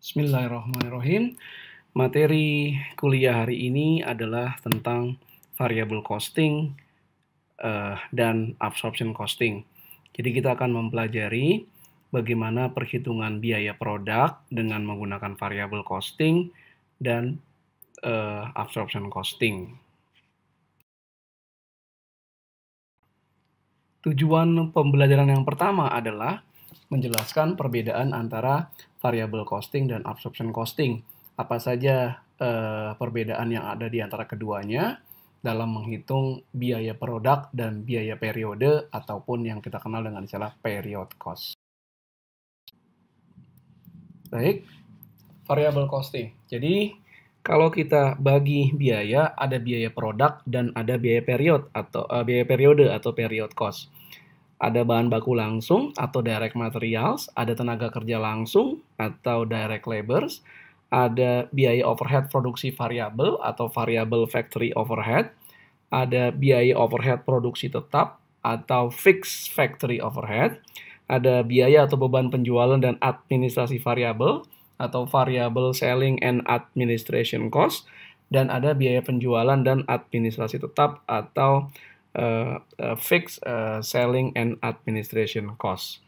Bismillahirrahmanirrahim. Materi kuliah hari ini adalah tentang variable costing uh, dan absorption costing. Jadi kita akan mempelajari bagaimana perhitungan biaya produk dengan menggunakan variable costing dan uh, absorption costing. Tujuan pembelajaran yang pertama adalah menjelaskan perbedaan antara variable costing dan absorption costing. Apa saja eh, perbedaan yang ada di antara keduanya dalam menghitung biaya produk dan biaya periode ataupun yang kita kenal dengan istilah period cost. Baik, variable costing. Jadi kalau kita bagi biaya, ada biaya produk dan ada biaya period atau uh, biaya periode atau period cost ada bahan baku langsung atau direct materials, ada tenaga kerja langsung atau direct labors, ada biaya overhead produksi variabel atau variable factory overhead, ada biaya overhead produksi tetap atau fixed factory overhead, ada biaya atau beban penjualan dan administrasi variabel atau variable selling and administration cost, dan ada biaya penjualan dan administrasi tetap atau uh, uh, fixed uh, selling and administration cost.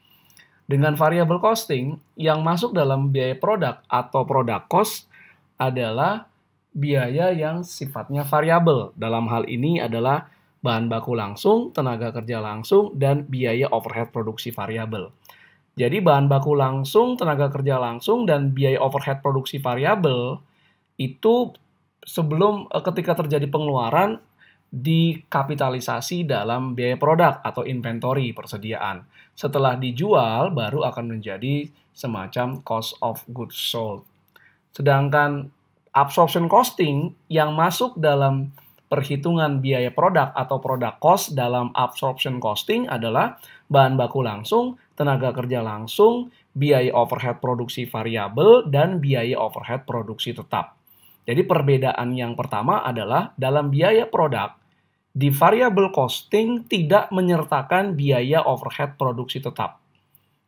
Dengan variable costing yang masuk dalam biaya produk atau produk cost adalah biaya yang sifatnya variabel. Dalam hal ini adalah bahan baku langsung, tenaga kerja langsung, dan biaya overhead produksi variabel. Jadi bahan baku langsung, tenaga kerja langsung, dan biaya overhead produksi variabel itu sebelum ketika terjadi pengeluaran dikapitalisasi dalam biaya produk atau inventory persediaan. Setelah dijual, baru akan menjadi semacam cost of goods sold. Sedangkan absorption costing yang masuk dalam perhitungan biaya produk atau produk cost dalam absorption costing adalah bahan baku langsung, tenaga kerja langsung, biaya overhead produksi variabel, dan biaya overhead produksi tetap. Jadi perbedaan yang pertama adalah dalam biaya produk, di variable costing tidak menyertakan biaya overhead produksi tetap.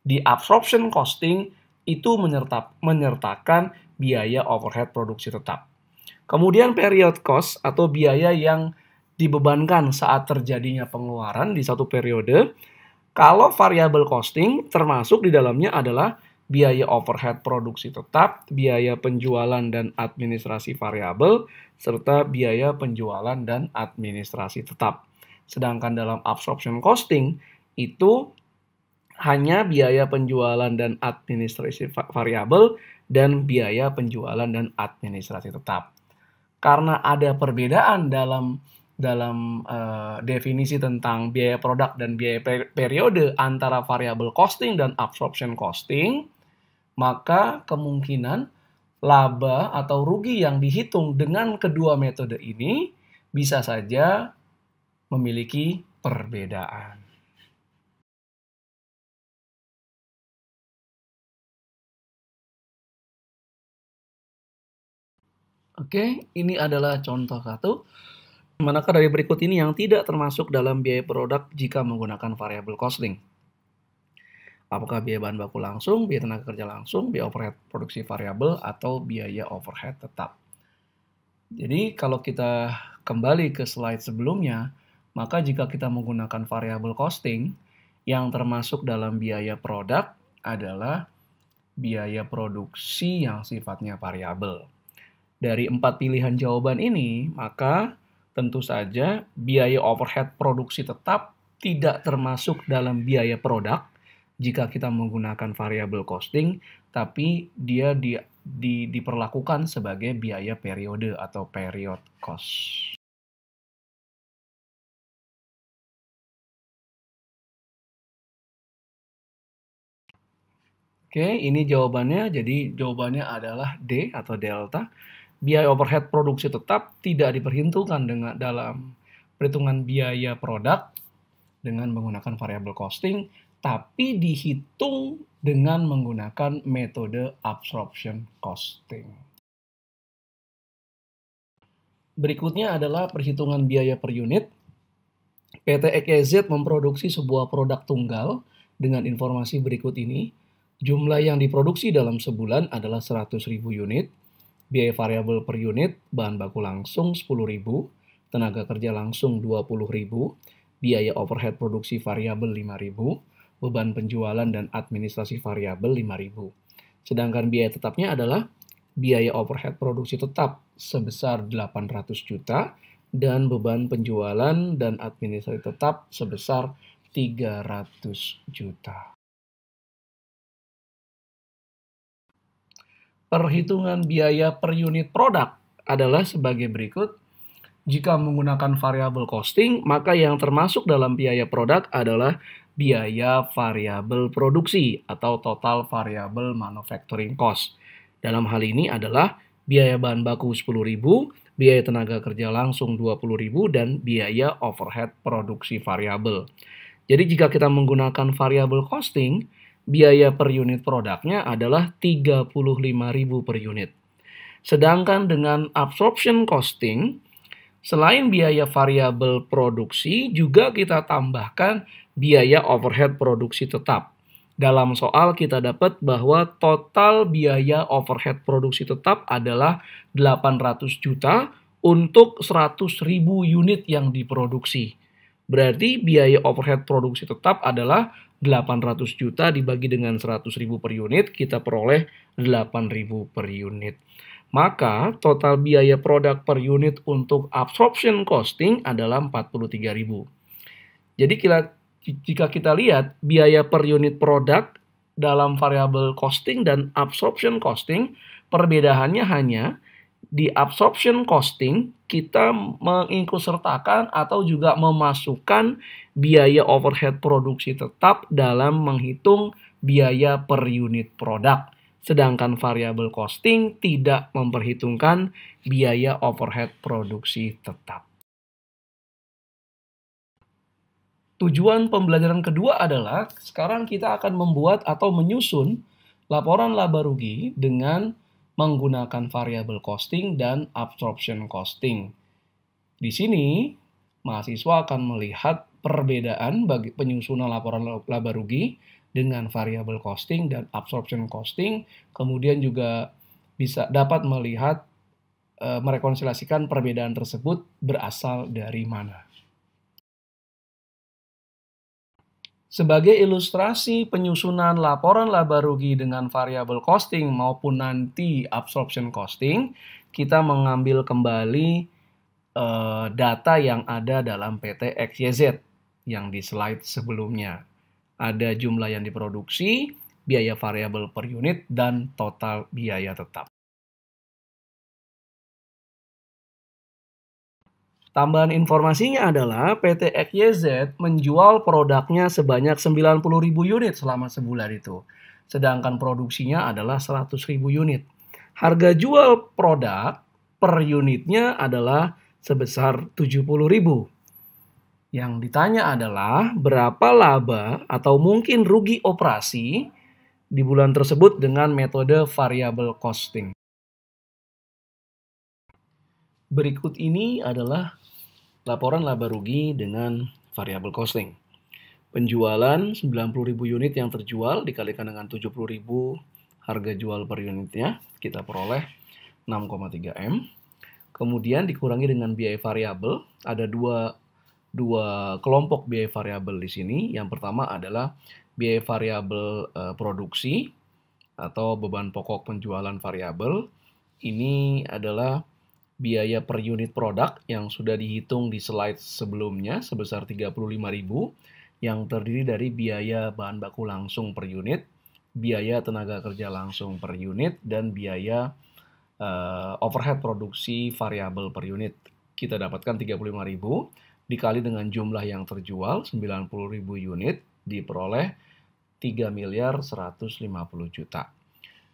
Di absorption costing itu menyerta, menyertakan biaya overhead produksi tetap. Kemudian period cost atau biaya yang dibebankan saat terjadinya pengeluaran di satu periode. Kalau variable costing termasuk di dalamnya adalah biaya overhead produksi tetap, biaya penjualan dan administrasi variabel, serta biaya penjualan dan administrasi tetap. Sedangkan dalam absorption costing itu hanya biaya penjualan dan administrasi variabel dan biaya penjualan dan administrasi tetap. Karena ada perbedaan dalam dalam uh, definisi tentang biaya produk dan biaya periode antara variable costing dan absorption costing, maka kemungkinan laba atau rugi yang dihitung dengan kedua metode ini bisa saja memiliki perbedaan. Oke, ini adalah contoh satu. Manakah dari berikut ini yang tidak termasuk dalam biaya produk jika menggunakan variable costing? Apakah biaya bahan baku langsung, biaya tenaga kerja langsung, biaya overhead produksi variabel, atau biaya overhead tetap. Jadi kalau kita kembali ke slide sebelumnya, maka jika kita menggunakan variable costing, yang termasuk dalam biaya produk adalah biaya produksi yang sifatnya variabel. Dari empat pilihan jawaban ini, maka tentu saja biaya overhead produksi tetap tidak termasuk dalam biaya produk, jika kita menggunakan variable costing, tapi dia di, di, diperlakukan sebagai biaya periode atau period cost. Oke, ini jawabannya. Jadi jawabannya adalah D atau delta. Biaya overhead produksi tetap tidak diperhitungkan dengan dalam perhitungan biaya produk dengan menggunakan variable costing tapi dihitung dengan menggunakan metode absorption costing. Berikutnya adalah perhitungan biaya per unit. PT EKZ memproduksi sebuah produk tunggal dengan informasi berikut ini. Jumlah yang diproduksi dalam sebulan adalah 100.000 unit. Biaya variabel per unit, bahan baku langsung 10.000, tenaga kerja langsung 20.000, biaya overhead produksi variabel 5.000, beban penjualan dan administrasi variabel 5.000. Sedangkan biaya tetapnya adalah biaya overhead produksi tetap sebesar 800 juta dan beban penjualan dan administrasi tetap sebesar 300 juta. Perhitungan biaya per unit produk adalah sebagai berikut. Jika menggunakan variabel costing, maka yang termasuk dalam biaya produk adalah biaya variabel produksi atau total variabel manufacturing cost. Dalam hal ini adalah biaya bahan baku 10.000, biaya tenaga kerja langsung 20.000 dan biaya overhead produksi variabel. Jadi jika kita menggunakan variabel costing, biaya per unit produknya adalah 35.000 per unit. Sedangkan dengan absorption costing, selain biaya variabel produksi, juga kita tambahkan biaya overhead produksi tetap. Dalam soal kita dapat bahwa total biaya overhead produksi tetap adalah 800 juta untuk 100.000 unit yang diproduksi. Berarti biaya overhead produksi tetap adalah 800 juta dibagi dengan 100 ribu per unit, kita peroleh 8 ribu per unit. Maka total biaya produk per unit untuk absorption costing adalah 43 ribu. Jadi kita, jika kita lihat biaya per unit produk dalam variabel costing dan absorption costing, perbedaannya hanya di absorption costing kita mengikutsertakan atau juga memasukkan biaya overhead produksi tetap dalam menghitung biaya per unit produk. Sedangkan variabel costing tidak memperhitungkan biaya overhead produksi tetap. Tujuan pembelajaran kedua adalah sekarang kita akan membuat atau menyusun laporan laba rugi dengan menggunakan variabel costing dan absorption costing. Di sini, mahasiswa akan melihat perbedaan bagi penyusunan laporan laba rugi dengan variabel costing dan absorption costing, kemudian juga bisa dapat melihat e, merekonsiliasikan perbedaan tersebut berasal dari mana. Sebagai ilustrasi penyusunan laporan laba rugi dengan variabel costing maupun nanti absorption costing, kita mengambil kembali uh, data yang ada dalam PT XYZ yang di slide sebelumnya. Ada jumlah yang diproduksi, biaya variabel per unit, dan total biaya tetap. Tambahan informasinya adalah PT XYZ menjual produknya sebanyak 90.000 unit selama sebulan itu. Sedangkan produksinya adalah 100.000 unit. Harga jual produk per unitnya adalah sebesar 70.000. Yang ditanya adalah berapa laba atau mungkin rugi operasi di bulan tersebut dengan metode variable costing. Berikut ini adalah laporan laba rugi dengan variabel costing. Penjualan 90.000 unit yang terjual dikalikan dengan 70.000 harga jual per unitnya, kita peroleh 6,3 M. Kemudian dikurangi dengan biaya variabel, ada dua, dua kelompok biaya variabel di sini. Yang pertama adalah biaya variabel e, produksi atau beban pokok penjualan variabel. Ini adalah biaya per unit produk yang sudah dihitung di slide sebelumnya sebesar 35.000 yang terdiri dari biaya bahan baku langsung per unit, biaya tenaga kerja langsung per unit, dan biaya uh, overhead produksi variabel per unit. Kita dapatkan 35.000 dikali dengan jumlah yang terjual 90.000 unit diperoleh 3 miliar 150 juta.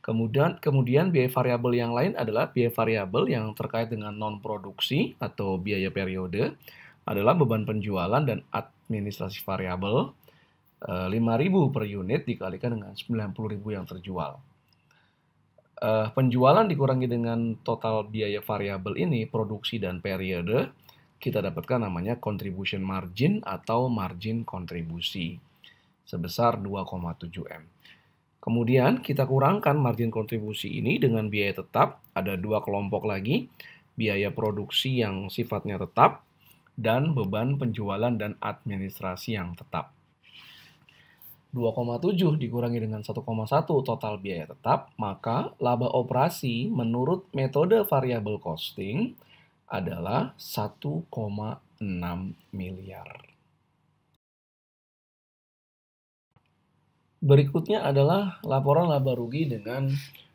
Kemudian, kemudian biaya variabel yang lain adalah biaya variabel yang terkait dengan non produksi atau biaya periode adalah beban penjualan dan administrasi variabel 5.000 eh, per unit dikalikan dengan 90.000 yang terjual. Uh, penjualan dikurangi dengan total biaya variabel ini, produksi dan periode, kita dapatkan namanya contribution margin atau margin kontribusi sebesar 2,7 M. Kemudian kita kurangkan margin kontribusi ini dengan biaya tetap. Ada dua kelompok lagi, biaya produksi yang sifatnya tetap dan beban penjualan dan administrasi yang tetap. 2,7 dikurangi dengan 1,1 total biaya tetap, maka laba operasi menurut metode variable costing adalah 1,6 miliar. Berikutnya adalah laporan laba rugi dengan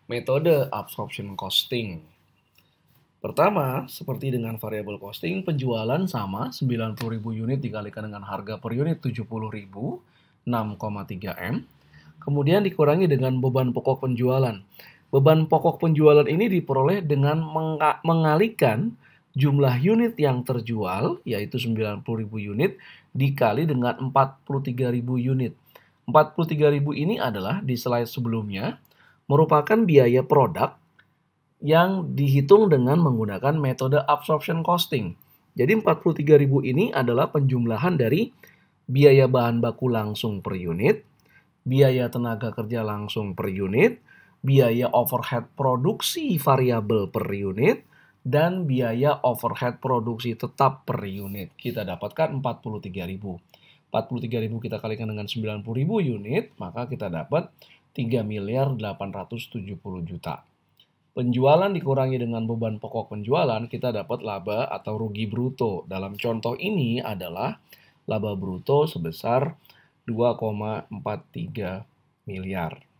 metode absorption costing. Pertama, seperti dengan variable costing, penjualan sama 90.000 unit dikalikan dengan harga per unit 70.000 6,3 M. Kemudian dikurangi dengan beban pokok penjualan. Beban pokok penjualan ini diperoleh dengan mengalihkan jumlah unit yang terjual, yaitu 90.000 unit, dikali dengan 43.000 unit. 43.000 ini adalah di slide sebelumnya, merupakan biaya produk yang dihitung dengan menggunakan metode absorption costing. Jadi 43.000 ini adalah penjumlahan dari biaya bahan baku langsung per unit, biaya tenaga kerja langsung per unit, biaya overhead produksi variabel per unit, dan biaya overhead produksi tetap per unit. Kita dapatkan 43.000. 43.000 kita kalikan dengan 90.000 unit, maka kita dapat 3 miliar 870 juta. Penjualan dikurangi dengan beban pokok penjualan, kita dapat laba atau rugi bruto. Dalam contoh ini adalah laba bruto sebesar 2,43 miliar.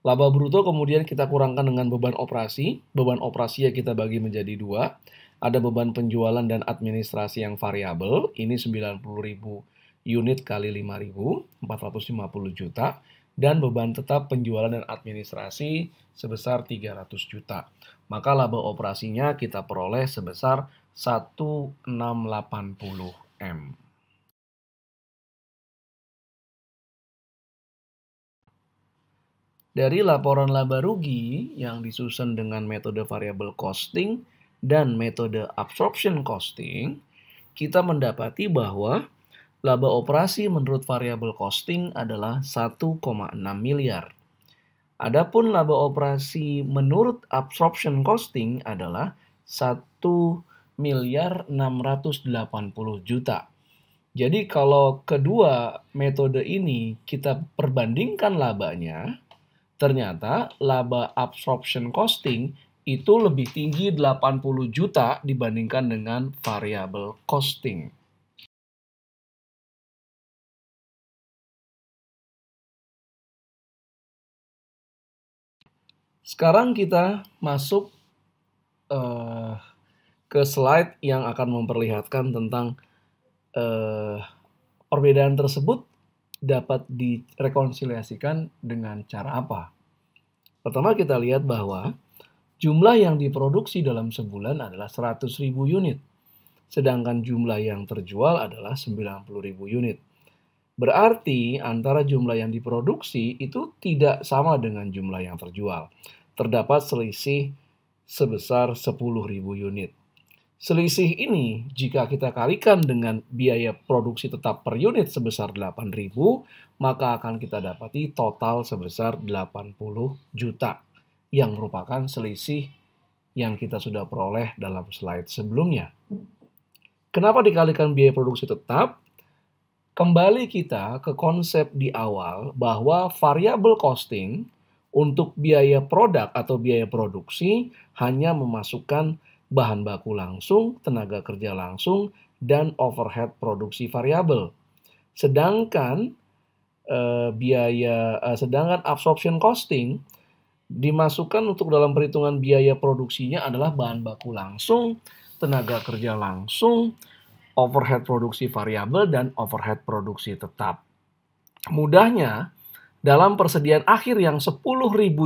Laba bruto kemudian kita kurangkan dengan beban operasi. Beban operasi ya kita bagi menjadi dua. Ada beban penjualan dan administrasi yang variabel. Ini 90.000 unit kali 5.000, 450 juta. Dan beban tetap penjualan dan administrasi sebesar 300 juta. Maka laba operasinya kita peroleh sebesar 1680 M. Dari laporan laba rugi yang disusun dengan metode variable costing dan metode absorption costing, kita mendapati bahwa laba operasi menurut variable costing adalah 1,6 miliar. Adapun laba operasi menurut absorption costing adalah 1 miliar 680 juta. Jadi kalau kedua metode ini kita perbandingkan labanya, Ternyata laba absorption costing itu lebih tinggi 80 juta dibandingkan dengan variable costing. Sekarang kita masuk uh, ke slide yang akan memperlihatkan tentang uh, perbedaan tersebut dapat direkonsiliasikan dengan cara apa? Pertama kita lihat bahwa jumlah yang diproduksi dalam sebulan adalah 100.000 unit, sedangkan jumlah yang terjual adalah 90.000 unit. Berarti antara jumlah yang diproduksi itu tidak sama dengan jumlah yang terjual. Terdapat selisih sebesar 10.000 unit. Selisih ini jika kita kalikan dengan biaya produksi tetap per unit sebesar 8.000, maka akan kita dapati total sebesar 80 juta yang merupakan selisih yang kita sudah peroleh dalam slide sebelumnya. Kenapa dikalikan biaya produksi tetap? Kembali kita ke konsep di awal bahwa variable costing untuk biaya produk atau biaya produksi hanya memasukkan bahan baku langsung, tenaga kerja langsung, dan overhead produksi variabel. Sedangkan eh, biaya eh, sedangkan absorption costing dimasukkan untuk dalam perhitungan biaya produksinya adalah bahan baku langsung, tenaga kerja langsung, overhead produksi variabel dan overhead produksi tetap. Mudahnya, dalam persediaan akhir yang 10.000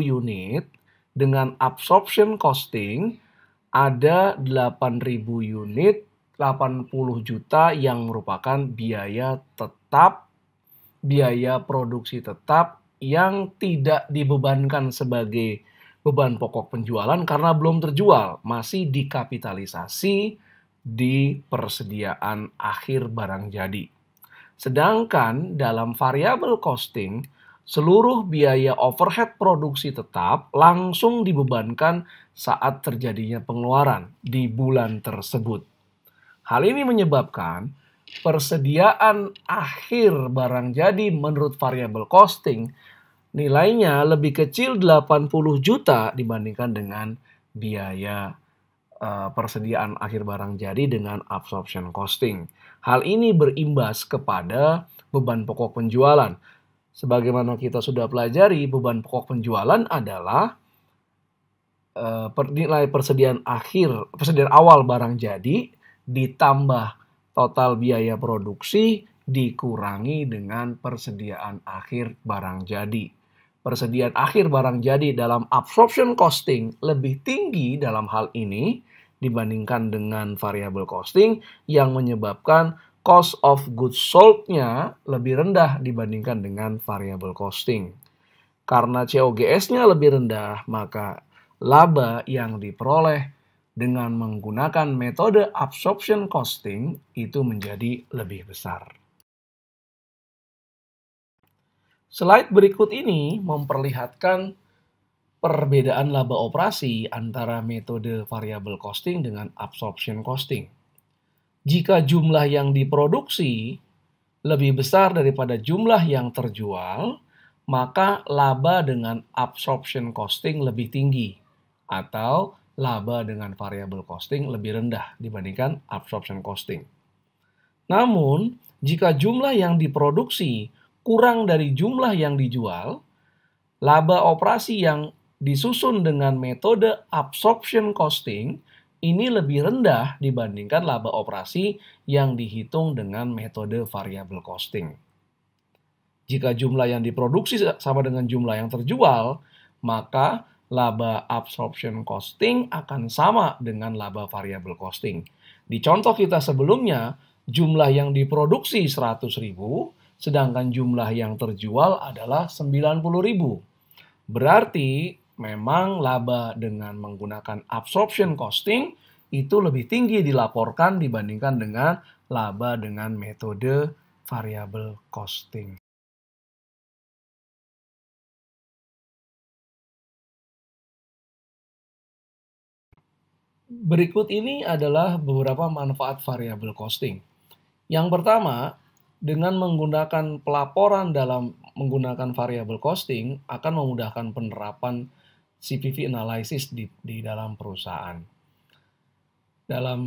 unit dengan absorption costing ada 8.000 unit 80 juta yang merupakan biaya tetap, biaya produksi tetap yang tidak dibebankan sebagai beban pokok penjualan karena belum terjual, masih dikapitalisasi di persediaan akhir barang jadi. Sedangkan dalam variable costing, seluruh biaya overhead produksi tetap langsung dibebankan saat terjadinya pengeluaran di bulan tersebut. Hal ini menyebabkan persediaan akhir barang jadi menurut variable costing nilainya lebih kecil 80 juta dibandingkan dengan biaya uh, persediaan akhir barang jadi dengan absorption costing. Hal ini berimbas kepada beban pokok penjualan sebagaimana kita sudah pelajari, beban pokok penjualan adalah uh, nilai persediaan akhir, persediaan awal barang jadi ditambah total biaya produksi dikurangi dengan persediaan akhir barang jadi. Persediaan akhir barang jadi dalam absorption costing lebih tinggi dalam hal ini dibandingkan dengan variable costing yang menyebabkan cost of goods sold-nya lebih rendah dibandingkan dengan variable costing. Karena COGS-nya lebih rendah, maka laba yang diperoleh dengan menggunakan metode absorption costing itu menjadi lebih besar. Slide berikut ini memperlihatkan perbedaan laba operasi antara metode variable costing dengan absorption costing. Jika jumlah yang diproduksi lebih besar daripada jumlah yang terjual, maka laba dengan absorption costing lebih tinggi atau laba dengan variable costing lebih rendah dibandingkan absorption costing. Namun, jika jumlah yang diproduksi kurang dari jumlah yang dijual, laba operasi yang disusun dengan metode absorption costing ini lebih rendah dibandingkan laba operasi yang dihitung dengan metode variable costing. Jika jumlah yang diproduksi sama dengan jumlah yang terjual, maka laba absorption costing akan sama dengan laba variable costing. Di contoh kita sebelumnya, jumlah yang diproduksi 100.000, sedangkan jumlah yang terjual adalah 90.000. Berarti memang laba dengan menggunakan absorption costing itu lebih tinggi dilaporkan dibandingkan dengan laba dengan metode variable costing. Berikut ini adalah beberapa manfaat variable costing. Yang pertama, dengan menggunakan pelaporan dalam menggunakan variable costing akan memudahkan penerapan CPV analysis di, di dalam perusahaan. Dalam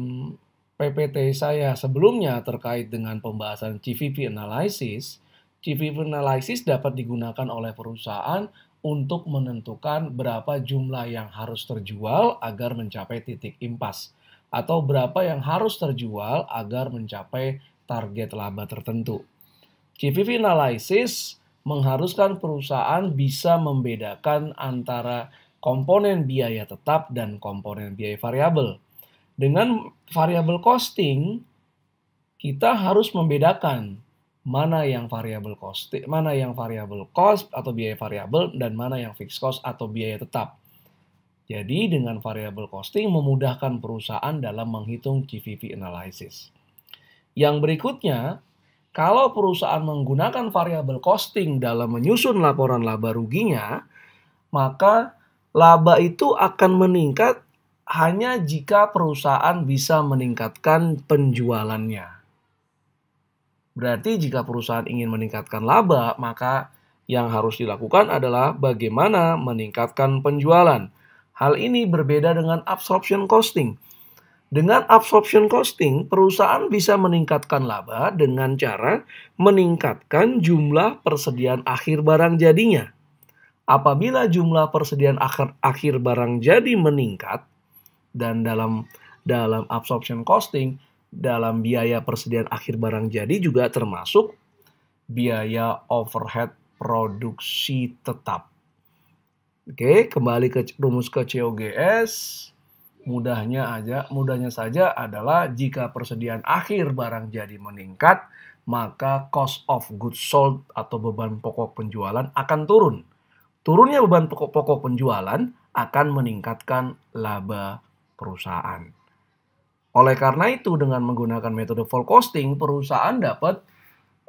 PPT saya sebelumnya terkait dengan pembahasan CVP analysis, CVP analysis dapat digunakan oleh perusahaan untuk menentukan berapa jumlah yang harus terjual agar mencapai titik impas atau berapa yang harus terjual agar mencapai target laba tertentu. CVP analysis mengharuskan perusahaan bisa membedakan antara komponen biaya tetap dan komponen biaya variabel. Dengan variabel costing, kita harus membedakan mana yang variabel cost, mana yang variabel cost atau biaya variabel dan mana yang fixed cost atau biaya tetap. Jadi dengan variabel costing memudahkan perusahaan dalam menghitung GVP analysis. Yang berikutnya, kalau perusahaan menggunakan variabel costing dalam menyusun laporan laba ruginya, maka laba itu akan meningkat hanya jika perusahaan bisa meningkatkan penjualannya. Berarti jika perusahaan ingin meningkatkan laba, maka yang harus dilakukan adalah bagaimana meningkatkan penjualan. Hal ini berbeda dengan absorption costing. Dengan absorption costing, perusahaan bisa meningkatkan laba dengan cara meningkatkan jumlah persediaan akhir barang jadinya apabila jumlah persediaan akhir, akhir barang jadi meningkat dan dalam dalam absorption costing dalam biaya persediaan akhir barang jadi juga termasuk biaya overhead produksi tetap. Oke, kembali ke rumus ke COGS. Mudahnya aja, mudahnya saja adalah jika persediaan akhir barang jadi meningkat, maka cost of goods sold atau beban pokok penjualan akan turun Turunnya beban pokok-pokok penjualan akan meningkatkan laba perusahaan. Oleh karena itu, dengan menggunakan metode full costing, perusahaan dapat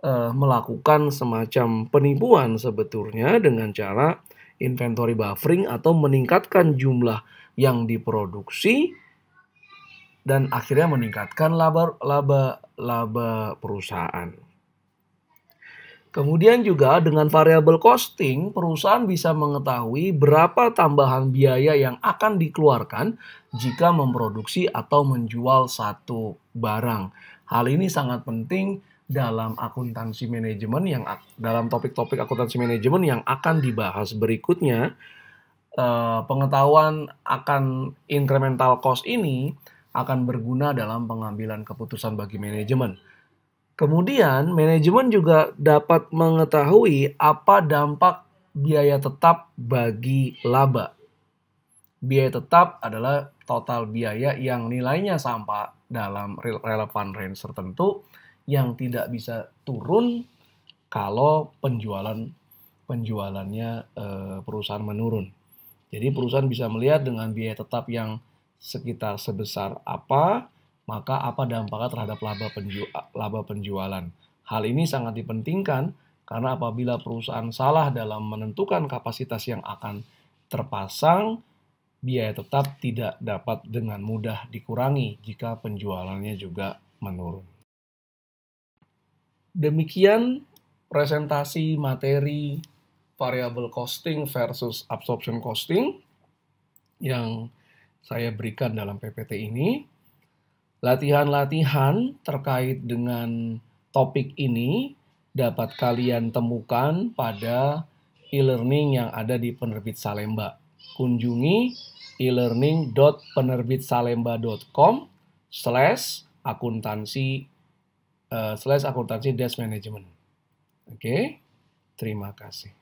uh, melakukan semacam penipuan sebetulnya dengan cara inventory buffering atau meningkatkan jumlah yang diproduksi dan akhirnya meningkatkan laba laba laba perusahaan. Kemudian juga dengan variable costing, perusahaan bisa mengetahui berapa tambahan biaya yang akan dikeluarkan jika memproduksi atau menjual satu barang. Hal ini sangat penting dalam akuntansi manajemen yang dalam topik-topik akuntansi manajemen yang akan dibahas berikutnya. Eh, pengetahuan akan incremental cost ini akan berguna dalam pengambilan keputusan bagi manajemen. Kemudian, manajemen juga dapat mengetahui apa dampak biaya tetap bagi laba. Biaya tetap adalah total biaya yang nilainya sampai dalam relevan range tertentu yang tidak bisa turun kalau penjualan penjualannya e, perusahaan menurun. Jadi perusahaan bisa melihat dengan biaya tetap yang sekitar sebesar apa, maka apa dampaknya terhadap laba, penju laba penjualan. Hal ini sangat dipentingkan karena apabila perusahaan salah dalam menentukan kapasitas yang akan terpasang, biaya tetap tidak dapat dengan mudah dikurangi jika penjualannya juga menurun. Demikian presentasi materi variable costing versus absorption costing yang saya berikan dalam PPT ini. Latihan-latihan terkait dengan topik ini dapat kalian temukan pada e-learning yang ada di penerbit Salemba. Kunjungi e-learning.penerbitsalemba.com slash akuntansi uh, slash akuntansi desk management. Oke, okay? terima kasih.